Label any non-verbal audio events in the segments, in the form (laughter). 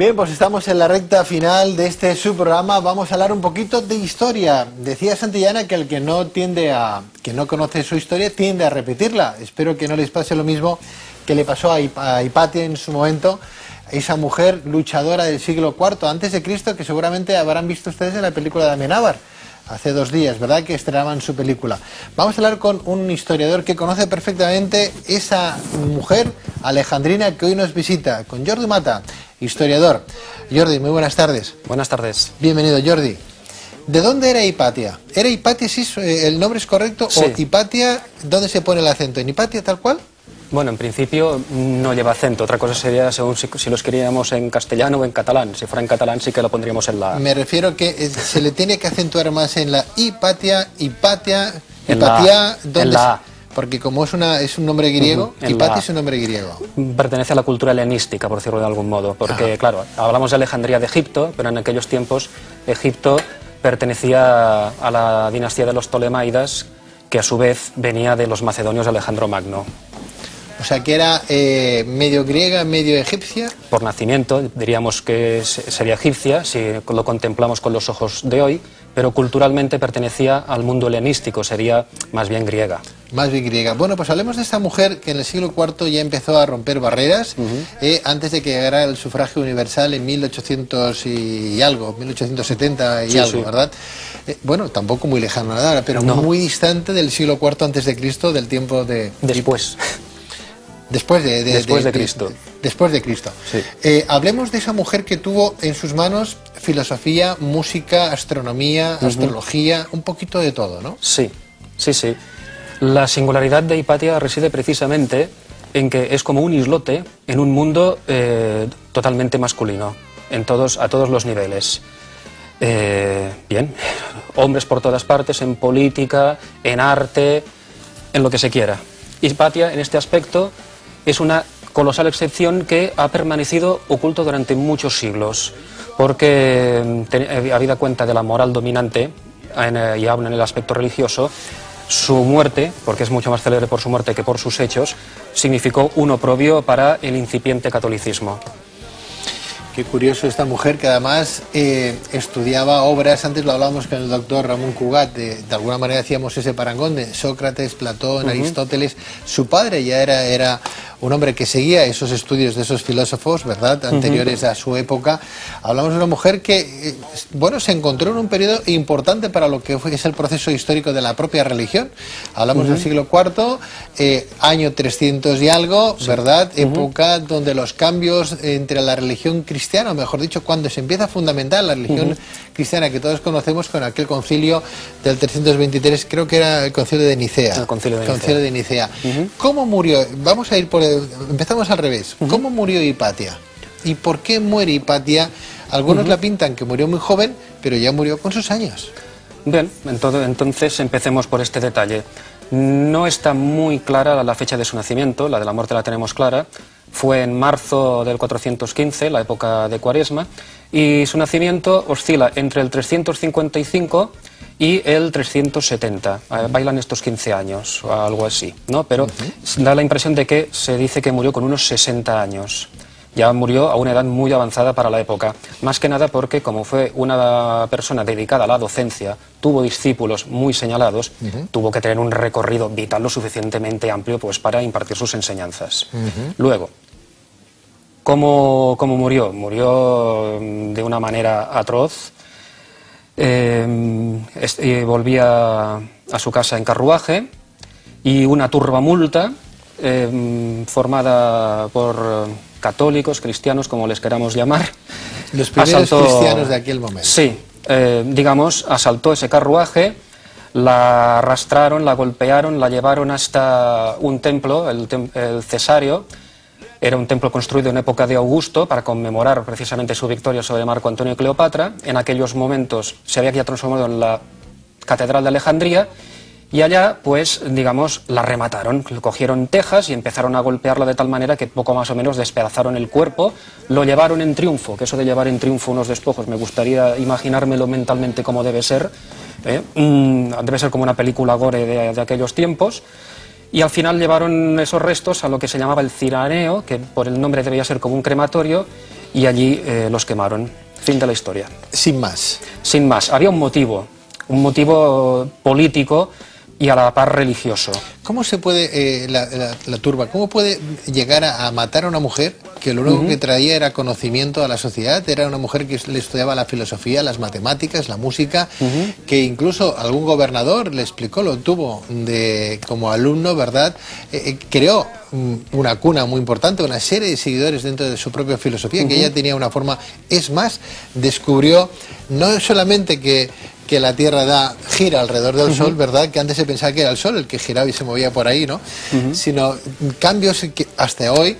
Bien, pues estamos en la recta final de este subprograma. Vamos a hablar un poquito de historia. Decía Santillana que el que no tiende a, que no conoce su historia, tiende a repetirla. Espero que no les pase lo mismo que le pasó a, Hipatia en su momento, esa mujer luchadora del siglo IV antes de Cristo, que seguramente habrán visto ustedes en la película de Amenábar hace dos días, ¿verdad? Que estrenaban su película. Vamos a hablar con un historiador que conoce perfectamente esa mujer alejandrina que hoy nos visita, con Jordi Mata, historiador. Jordi, muy buenas tardes. Buenas tardes. Bienvenido, Jordi. ¿De dónde era Hipatia? ¿Era Hipatia, si eh, el nombre es correcto? ¿O Hipatia, dónde se pone el acento? ¿En Hipatia tal cual? Bueno, en principio no lleva acento. Otra cosa sería según si, los queríamos en castellano o en catalán. Si fuera en catalán sí que lo pondríamos en la... Me refiero que eh, se le tiene que acentuar más en la hipatia, hipatia, hipatia... En la, Porque como es, una, es un nombre griego, hipatia es un nombre griego. Pertenece a la cultura helenística, por decirlo de algún modo. Porque, claro, hablamos de Alejandría de Egipto, pero en aquellos tiempos Egipto pertenecía a la dinastía de los Ptolemaidas, que a su vez venía de los macedonios de Alejandro Magno. O sea, que era eh, medio griega, medio egipcia. Por nacimiento, diríamos que sería egipcia, si lo contemplamos con los ojos de hoy, pero culturalmente pertenecía al mundo helenístico, sería más bien griega. Más bien griega. Bueno, pues hablemos de esta mujer que en el siglo IV ya empezó a romper barreras, eh, antes de que llegara el sufragio universal en 1800 y algo, 1870 y algo, ¿verdad? Eh, bueno, tampoco muy lejano nada, pero muy distante del siglo IV antes de Cristo, del tiempo de... Después. Después de, después de, Cristo. después de Cristo. Eh, hablemos de esa mujer que tuvo en sus manos filosofía, música, astronomía, astrología, un poquito de todo, ¿no? Sí, sí, sí. La singularidad de Hipatia reside precisamente en que es como un islote en un mundo eh, totalmente masculino, en todos, a todos los niveles. Eh, bien, (laughs) hombres por todas partes, en política, en arte, en lo que se quiera. Hipatia, en este aspecto, es una colosal excepción que ha permanecido oculto durante muchos siglos, porque, eh, habida cuenta de la moral dominante, eh, y aún en el aspecto religioso, su muerte, porque es mucho más célebre por su muerte que por sus hechos, significó un oprobio para el incipiente catolicismo. Qué curioso esta mujer que además eh, estudiaba obras, antes lo hablábamos con el doctor Ramón Cugat, de, alguna manera hacíamos ese parangón de Sócrates, Platón, Aristóteles. Su padre ya era, era un hombre que seguía esos estudios de esos filósofos, ¿verdad?, anteriores a su época. Hablamos de una mujer que, eh, bueno, se encontró en un periodo importante para lo que fue, es el proceso histórico de la propia religión. Hablamos del siglo IV, eh, año 300 y algo, ¿verdad?, época donde los cambios entre la religión cristiana, o mejor dicho, cuando se empieza a fundamentar la religión cristiana que todos conocemos con aquel concilio del 323, creo que era el concilio de Nicea. El concilio de Nicea. ¿Cómo murió? Vamos a ir por empezamos al revés. ¿Cómo murió Hipatia? ¿Y por qué muere Hipatia? Algunos la pintan que murió muy joven, pero ya murió con sus años. Bien, entonces empecemos por este detalle. No está muy clara la fecha de su nacimiento, la de la muerte la tenemos clara. Fue en marzo del 415, la época de Cuaresma, y su nacimiento oscila entre el 355 y el 370. Eh, bailan estos 15 años o algo así, ¿no? Pero da la impresión de que se dice que murió con unos 60 años. Ya murió a una edad muy avanzada para la época. Más que nada porque, como fue una persona dedicada a la docencia, tuvo discípulos muy señalados, tuvo que tener un recorrido vital lo suficientemente amplio pues, para impartir sus enseñanzas. Luego, ¿cómo, ¿cómo murió? Murió mm, de una manera atroz eh, volvía a su casa en carruaje y una turba multa em, formada por católicos, cristianos, como les queramos llamar. Los primeros cristianos de aquel momento. Sí, eh, digamos, asaltó ese carruaje, la arrastraron, la golpearon, la llevaron hasta un templo, el, el Cesario, era un templo construido en época de Augusto para conmemorar precisamente su victoria sobre Marco Antonio y Cleopatra. En aquellos momentos se había ya transformado en la Catedral de Alejandría y allá, pues, digamos, la remataron. Cogieron tejas y empezaron a golpearla de tal manera que poco más o menos despedazaron el cuerpo. Lo llevaron en triunfo, que eso de llevar en triunfo unos despojos, me gustaría imaginármelo mentalmente como debe ser. ¿eh? Mm, debe ser como una película gore de aquellos tiempos y al final llevaron esos restos a lo que se llamaba el ciraneo, que por el nombre debía ser como un crematorio, y allí eh, los quemaron. Fin de la historia. Sin más. Sin más. Había un motivo, un motivo político y a la par religioso. ¿Cómo se puede, eh, la, turba, cómo puede llegar a, matar a una mujer que lo único que traía era conocimiento a la sociedad, era una mujer que le estudiaba la filosofía, las matemáticas, la música, que incluso algún gobernador le explicó, lo tuvo de, como alumno, ¿verdad? Eh, eh, creó mm, una cuna muy importante, una serie de seguidores dentro de su propia filosofía, que ella tenía una forma, es más, descubrió no solamente que que la Tierra da gira alrededor del Sol, ¿verdad? Que antes se pensaba que era el Sol el que giraba y se movía por ahí, ¿no? Sino cambios que hasta hoy,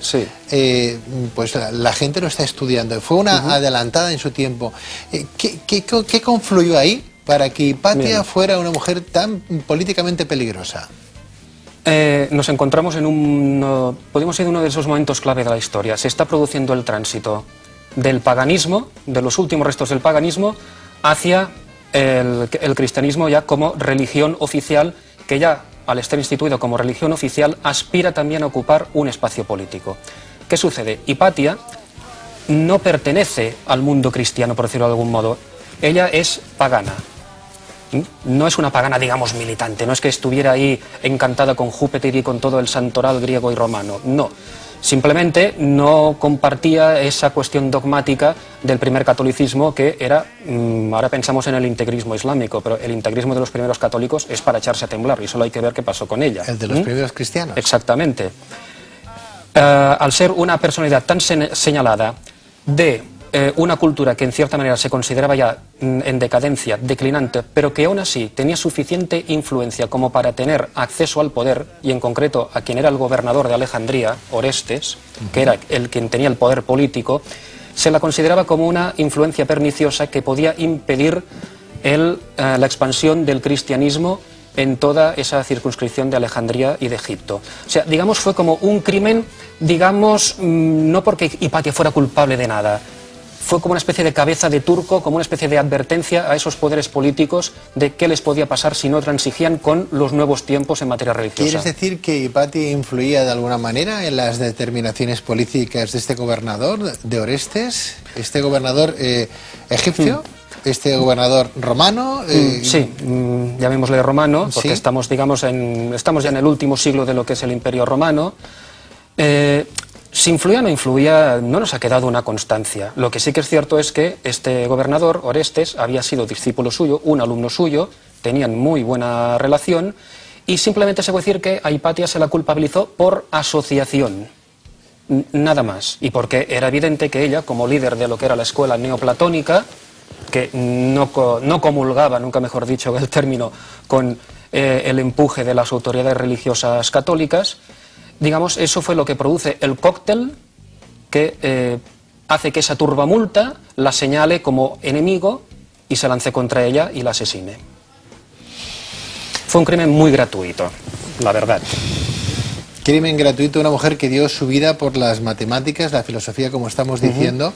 eh, pues la, gente lo está estudiando. Fue una adelantada en su tiempo. Eh, ¿qué, confluyó ahí para que Hipatia fuera una mujer tan políticamente peligrosa? Eh, nos encontramos en un, podemos decir, uno de esos momentos clave de la historia. Se está produciendo el tránsito del paganismo, de los últimos restos del paganismo, hacia el, cristianismo ya como religión oficial, que ya al estar instituido como religión oficial aspira también a ocupar un espacio político. ¿Qué sucede? Hipatia no pertenece al mundo cristiano, por decirlo de algún modo. Ella es pagana. No es una pagana, digamos, militante, no es que estuviera ahí encantada con Júpiter y con todo el santoral griego y romano, no Simplemente no compartía esa cuestión dogmática del primer catolicismo que era, mm, ahora pensamos en el integrismo islámico, pero el integrismo de los primeros católicos es para echarse a temblar y solo hay que ver qué pasó con ella. El de los ¿Mm? primeros cristianos. Exactamente. Eh, al ser una personalidad tan señalada de eh, una cultura que en cierta manera se consideraba ya en decadencia, declinante, pero que aún así tenía suficiente influencia como para tener acceso al poder, y en concreto a quien era el gobernador de Alejandría, Orestes, que era el quien tenía el poder político, se la consideraba como una influencia perniciosa que podía impedir el, eh, la expansión del cristianismo en toda esa circunscripción de Alejandría y de Egipto. O sea, digamos, fue como un crimen, digamos, mm, no porque Hipatia fuera culpable de nada, fue como una especie de cabeza de turco, como una especie de advertencia a esos poderes políticos de qué les podía pasar si no transigían con los nuevos tiempos en materia religiosa. ¿Quieres decir que Hipatia influía de alguna manera en las determinaciones políticas de este gobernador de Orestes, este gobernador eh, egipcio? Mm. este gobernador romano. Eh, mm, sí, mm, llamémosle romano, porque estamos, digamos, en, estamos ya en el último siglo de lo que es el Imperio Romano. Eh, si influía o no influía, no nos ha quedado una constancia. Lo que sí que es cierto es que este gobernador, Orestes, había sido discípulo suyo, un alumno suyo, tenían muy buena relación, y simplemente se puede decir que a Hipatia se la culpabilizó por asociación. Nada más. Y porque era evidente que ella, como líder de lo que era la escuela neoplatónica, que no, no comulgaba, nunca mejor dicho (laughs) el término, con eh, el empuje de las autoridades religiosas católicas, digamos, eso fue lo que produce el cóctel que eh, hace que esa turbamulta la señale como enemigo y se lance contra ella y la asesine. Fue un crimen muy gratuito, la verdad. Crimen gratuito, una mujer que dio su vida por las matemáticas, la filosofía, como estamos diciendo.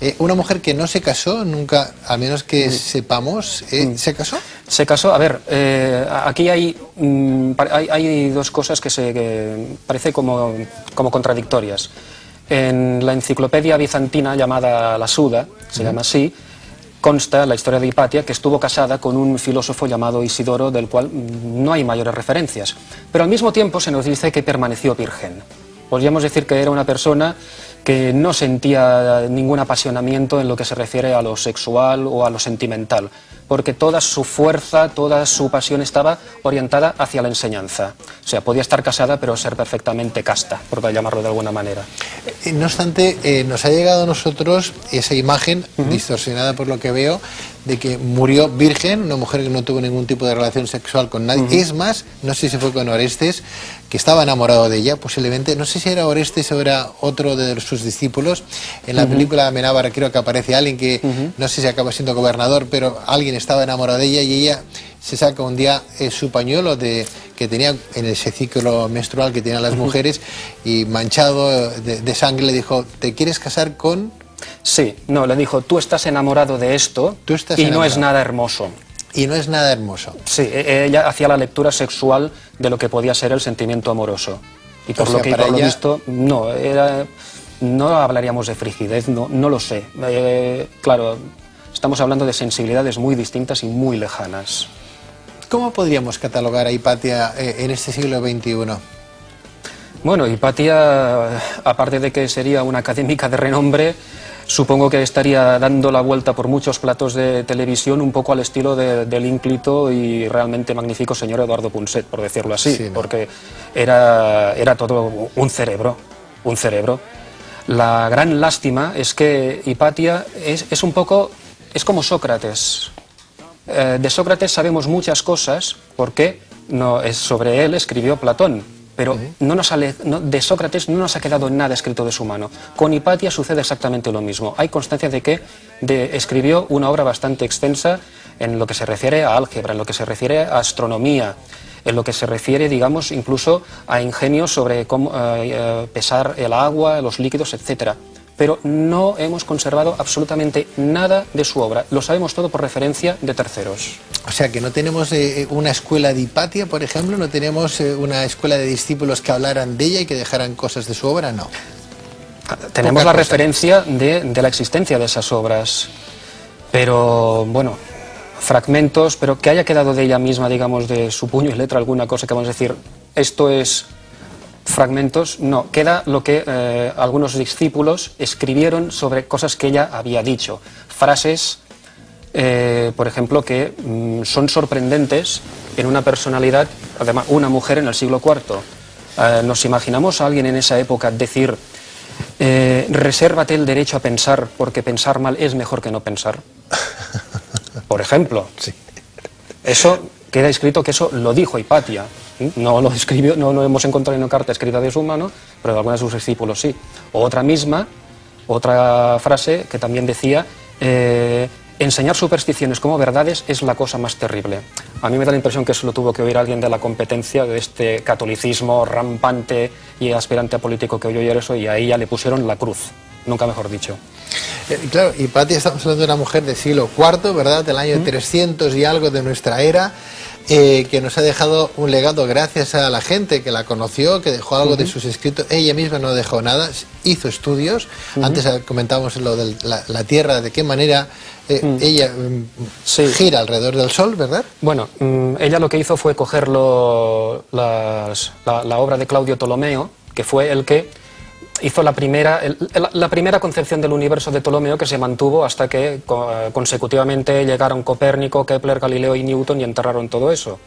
Eh, una mujer que no se casó nunca, a menos que sepamos, eh, ¿se casó? Se casó, a ver, eh, aquí mm, hay, hay, dos cosas que se que parece como, como contradictorias. En la enciclopedia bizantina llamada La Suda, se llama así, consta la historia de Hipatia, que estuvo casada con un filósofo llamado Isidoro, del cual no hay mayores referencias. Pero al mismo tiempo se nos dice que permaneció virgen. Podríamos decir que era una persona que no sentía ningún apasionamiento en lo que se refiere a lo sexual o a lo sentimental porque toda su fuerza, toda su pasión estaba orientada hacia la enseñanza. O sea, podía estar casada, pero ser perfectamente casta, por llamarlo de alguna manera. Eh, no obstante, eh, nos ha llegado a nosotros esa imagen, distorsionada por lo que veo, de que murió virgen, una mujer que no tuvo ningún tipo de relación sexual con nadie. Es más, no sé si fue con Orestes, que estaba enamorado de ella, posiblemente, no sé si era Orestes o era otro de sus discípulos. En la película Amenábar creo que aparece alguien que, no sé si acaba siendo gobernador, pero alguien estaba enamorado de ella y ella se saca un día eh, su pañuelo de, que tenía en ese ciclo menstrual que tenían las mujeres y manchado de, sangre le dijo, ¿te quieres casar con...? Sí, no, le dijo, tú estás enamorado de esto y no es nada hermoso. Y no es nada hermoso. Sí, e, e, ella hacía la lectura sexual de lo que podía ser el sentimiento amoroso. Y por lo que por lo visto, no, era no hablaríamos de frigidez, no, no lo sé. Eh, claro, estamos hablando de sensibilidades muy distintas y muy lejanas. ¿Cómo podríamos catalogar a Hipatia eh, en este siglo XXI? Bueno, Hipatia, aparte de que sería una académica de renombre, supongo que estaría dando la vuelta por muchos platos de televisión un poco al estilo del ínclito y realmente magnífico señor Eduardo Punset, por decirlo así, porque era, era todo un cerebro, un cerebro. La gran lástima es que Hipatia es, es un poco, es como Sócrates. Eh, de Sócrates sabemos muchas cosas porque no, es sobre él escribió Platón, pero no nos de Sócrates no nos ha quedado nada escrito de su mano. Con Hipatia sucede exactamente lo mismo. Hay constancia de que escribió una obra bastante extensa en lo que se refiere a álgebra, en lo que se refiere a astronomía, en lo que se refiere, digamos, incluso a ingenios sobre cómo eh, eh, pesar el agua, los líquidos, etcétera. Pero no hemos conservado absolutamente nada de su obra. Lo sabemos todo por referencia de terceros. O sea que no tenemos eh, una escuela de Hipatia, por ejemplo, no tenemos una escuela de discípulos que hablaran de ella y que dejaran cosas de su obra, no. Ah, tenemos la referencia de, de la existencia de esas obras. Pero bueno, fragmentos, pero que haya quedado de ella misma, digamos, de su puño y letra alguna cosa que vamos a decir, esto es fragmentos, no, queda lo que eh, algunos discípulos escribieron sobre cosas que ella había dicho, frases, eh, por ejemplo, que mm, son sorprendentes en una personalidad, además, una mujer en el siglo IV. Eh, nos imaginamos a alguien en esa época decir, resérvate el derecho a pensar porque pensar mal es mejor que no pensar. (laughs) por ejemplo. Eso queda escrito que eso lo dijo Hipatia. No lo (laughs) escribió, no lo hemos encontrado en una carta escrita de su mano, pero de algunos de sus discípulos sí. O otra misma, otra frase que también decía, eh, enseñar supersticiones como verdades es la cosa más terrible. A mí me da la impresión que eso lo tuvo que oír alguien de la competencia de este catolicismo rampante y aspirante a político que oyó eso y a ella le pusieron la cruz, nunca mejor dicho. Eh, claro, y Patti estamos hablando de una mujer del siglo IV, ¿verdad? Del año 300 y algo de nuestra era, eh, que nos ha dejado un legado gracias a la gente que la conoció, que dejó algo de sus escritos. Ella misma no dejó nada, hizo estudios. Antes comentábamos lo de la, Tierra, de qué manera eh, ella mm, gira alrededor del Sol, ¿verdad? Bueno, mm, ella lo que hizo fue coger la, la obra de Claudio Ptolomeo, que fue el que hizo la primera, la primera concepción del universo de Ptolomeo que se mantuvo hasta que consecutivamente llegaron Copérnico, Kepler, Galileo y Newton y enterraron todo eso.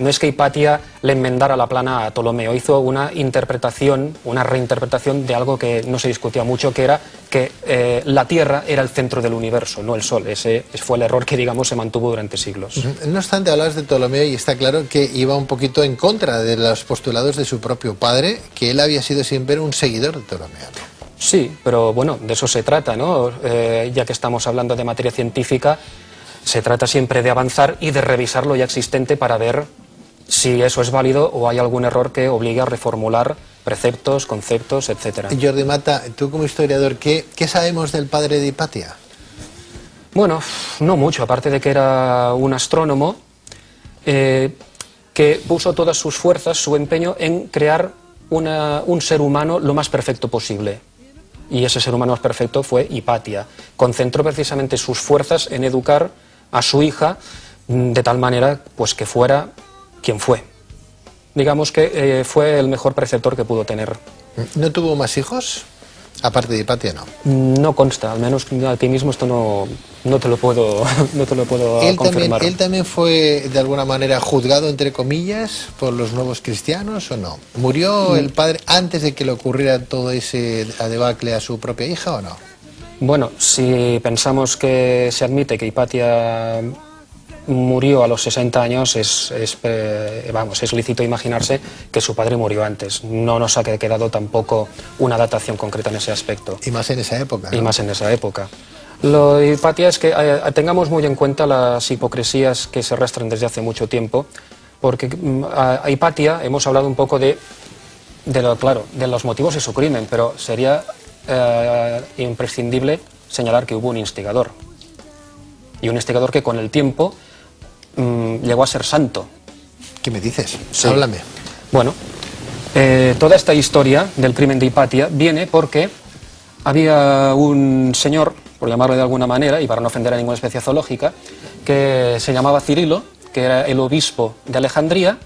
No es que Hipatia le enmendara la plana a Ptolomeo, hizo una interpretación, una reinterpretación de algo que no se discutía mucho, que era que eh, la Tierra era el centro del universo, no el Sol. Ese fue el error que, digamos, se mantuvo durante siglos. No obstante, hablas de Ptolomeo y está claro que iba un poquito en contra de los postulados de su propio padre, que él había sido siempre un seguidor de Ptolomeo. Sí, pero bueno, de eso se trata, ¿no? Eh, ya que estamos hablando de materia científica, se trata siempre de avanzar y de revisar lo ya existente para ver si eso es válido o hay algún error que obligue a reformular preceptos, conceptos, etc. Jordi Mata, tú como historiador, ¿qué, sabemos del padre de Hipatia? Bueno, no mucho, aparte de que era un astrónomo eh, que puso todas sus fuerzas, su empeño en crear un ser humano lo más perfecto posible. Y ese ser humano más perfecto fue Hipatia. Concentró precisamente sus fuerzas en educar a su hija de tal manera pues que fuera quien fue. Digamos que eh, fue el mejor preceptor que pudo tener. ¿No tuvo más hijos? Aparte de Hipatia, no. No consta, al menos a ti mismo esto no, no te lo puedo, (laughs) no te lo puedo ¿Él confirmar. También, ¿Él también fue de alguna manera juzgado, entre comillas, por los nuevos cristianos o no? ¿Murió mm. el padre antes de que le ocurriera todo ese debacle a su propia hija o no? Bueno, si pensamos que se admite que Hipatia murió a los 60 años, es, eh, vamos, es lícito imaginarse que su padre murió antes. No nos ha quedado tampoco una datación concreta en ese aspecto. Y más en esa época. Y más en esa época. Lo de Hipatia es que eh, tengamos muy en cuenta las hipocresías que se arrastran desde hace mucho tiempo, porque mm, a, Hipatia hemos hablado un poco de, de, lo, claro, de los motivos de su crimen, pero sería eh, imprescindible señalar que hubo un instigador. Y un instigador que con el tiempo Mm, llegó a ser santo. ¿Qué me dices? Háblame. Bueno, eh, toda esta historia del crimen de Hipatia viene porque había un señor, por llamarlo de alguna manera, y para no ofender a ninguna especie zoológica, que se llamaba Cirilo, que era el obispo de Alejandría.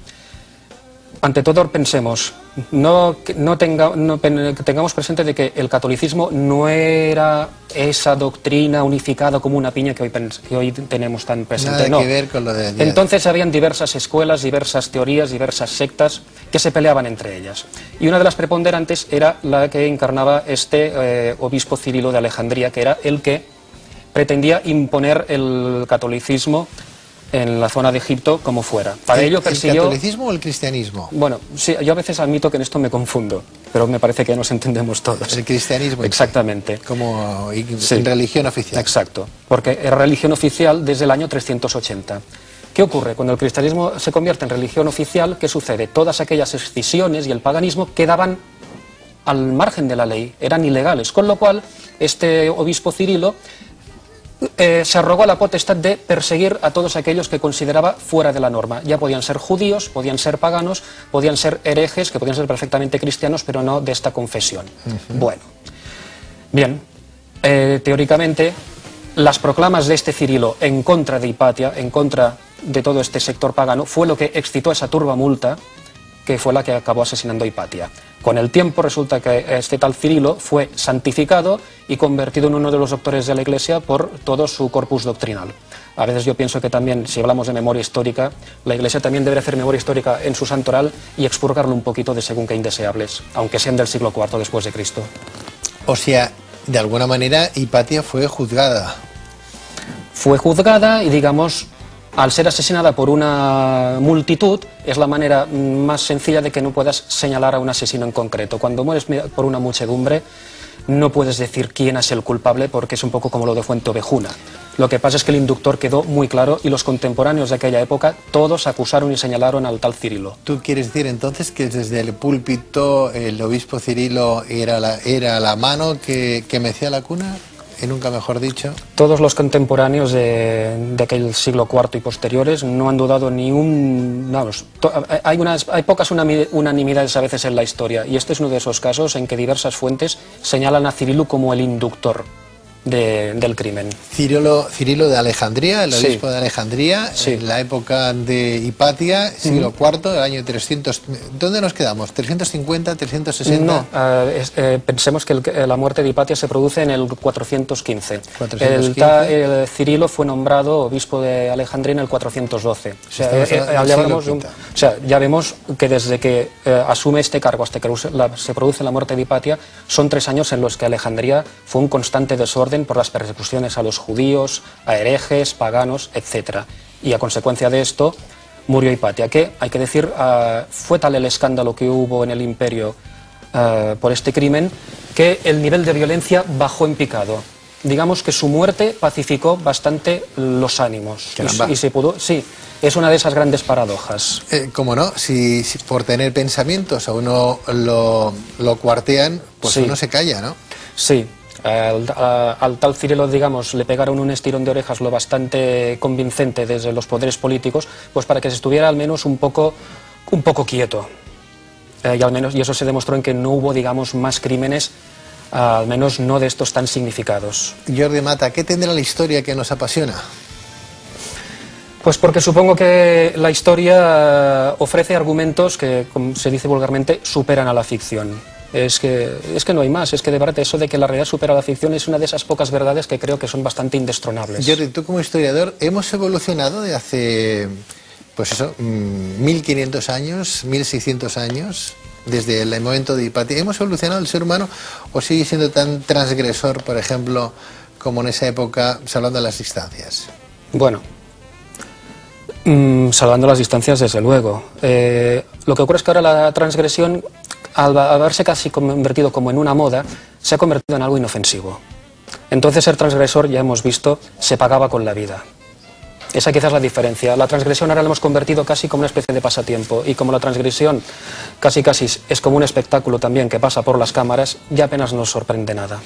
Ante todo pensemos, no, no, tengamos presente de que el catolicismo no era esa doctrina unificada como una piña que hoy, que hoy tenemos tan presente. Nada que ver con lo de Entonces habían diversas escuelas, diversas teorías, diversas sectas que se peleaban entre ellas. Y una de las preponderantes era la que encarnaba este eh, obispo Cirilo de Alejandría, que era el que pretendía imponer el catolicismo en la zona de Egipto como fuera. Para ¿El, ello persiguió... ¿El catolicismo o el cristianismo? Bueno, sí, yo a veces admito que en esto me confundo, pero me parece que nos entendemos todos. El cristianismo. Exactamente. Como en religión oficial. Exacto, porque era religión oficial desde el año 380. ¿Qué ocurre? Cuando el cristianismo se convierte en religión oficial, ¿qué sucede? Todas aquellas excisiones y el paganismo quedaban al margen de la ley, eran ilegales, con lo cual este obispo Cirilo eh, se arrogó la potestad de perseguir a todos aquellos que consideraba fuera de la norma. Ya podían ser judíos, podían ser paganos, podían ser herejes, que podían ser perfectamente cristianos, pero no de esta confesión. Bueno, bien, eh, teóricamente, las proclamas de este Cirilo en contra de Hipatia, en contra de todo este sector pagano, fue lo que excitó esa turba multa que fue la que acabó asesinando a Hipatia. Con el tiempo resulta que este tal Cirilo fue santificado y convertido en uno de los doctores de la Iglesia por todo su corpus doctrinal. A veces yo pienso que también, si hablamos de memoria histórica, la Iglesia también debería hacer memoria histórica en su santoral y expurgarlo un poquito de según que indeseables, aunque sean del siglo IV después de Cristo. O sea, de alguna manera Hipatia fue juzgada. Fue juzgada y, digamos, al ser asesinada por una multitud, es la manera más sencilla de que no puedas señalar a un asesino en concreto. Cuando mueres por una muchedumbre, no puedes decir quién es el culpable porque es un poco como lo de Fuente Ovejuna. Lo que pasa es que el inductor quedó muy claro y los contemporáneos de aquella época todos acusaron y señalaron al tal Cirilo. ¿Tú quieres decir entonces que desde el púlpito el obispo Cirilo era la, era la mano que, que mecía la cuna? Y nunca mejor dicho. Todos los contemporáneos de, aquel siglo IV y posteriores no han dudado ni un... Vamos, hay, unas, hay pocas unanimidades a veces en la historia y este es uno de esos casos en que diversas fuentes señalan a Cirilo como el inductor del crimen. Cirilo, Cirilo de Alejandría, el obispo de Alejandría, en la época de Hipatia, siglo IV, el año 300. ¿Dónde nos quedamos? ¿350, 360? No, eh, eh, pensemos que la muerte de Hipatia se produce en el 415. El, Cirilo fue nombrado obispo de Alejandría en el 412. O sea, eh, ya vemos que desde que asume este cargo hasta que se produce la muerte de Hipatia, son tres años en los que Alejandría fue un constante desorden por las persecuciones a los judíos, a herejes, paganos, etc. Y a consecuencia de esto murió Hipatia, que, hay que decir, ah, fue tal el escándalo que hubo en el imperio ah, por este crimen que el nivel de violencia bajó en picado. Digamos que su muerte pacificó bastante los ánimos. Y, se pudo, sí, es una de esas grandes paradojas. Eh, ¿Cómo no? Si, por tener pensamientos a uno lo, lo cuartean, pues uno se calla, ¿no? Sí, al, tal Cirilo, digamos, le pegaron un estirón de orejas lo bastante convincente desde los poderes políticos, pues para que se estuviera al menos un poco, un poco quieto. Eh, y, al menos, y eso se demostró en que no hubo, digamos, más crímenes, al menos no de estos tan significados. Jordi Mata, ¿qué tendrá la historia que nos apasiona? Pues porque supongo que la historia ofrece argumentos que, como se dice vulgarmente, superan a la ficción es que, es que no hay más, es que de verdad eso de que la realidad supera la ficción es una de esas pocas verdades que creo que son bastante indestronables. Jordi, tú como historiador, hemos evolucionado de hace, pues eso, 1500 mm, años, 1600 años, desde el momento de Hipatia. ¿Hemos evolucionado el ser humano o sigue siendo tan transgresor, por ejemplo, como en esa época, salvando las distancias? Bueno, mm, salvando las distancias, desde luego. Eh, lo que ocurre es que ahora la transgresión al haberse casi convertido como en una moda, se ha convertido en algo inofensivo. Entonces ser transgresor, ya hemos visto, se pagaba con la vida. Esa quizás es la diferencia. La transgresión ahora la hemos convertido casi como una especie de pasatiempo y como la transgresión casi casi es como un espectáculo también que pasa por las cámaras, ya apenas nos sorprende nada.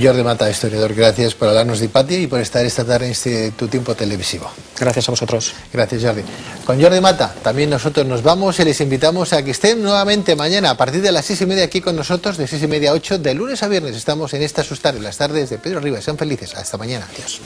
Jordi Mata, historiador, gracias por hablarnos de Hipatia y por estar esta tarde en este, tu tiempo televisivo. Gracias a vosotros. Gracias, Jordi. Con Jordi Mata, también nosotros nos vamos y les invitamos a que estén nuevamente mañana a partir de las seis y media aquí con nosotros, de seis y media a ocho, de lunes a viernes. Estamos en estas sus tardes, las tardes de Pedro Rivas. Sean felices. Hasta mañana. Adiós.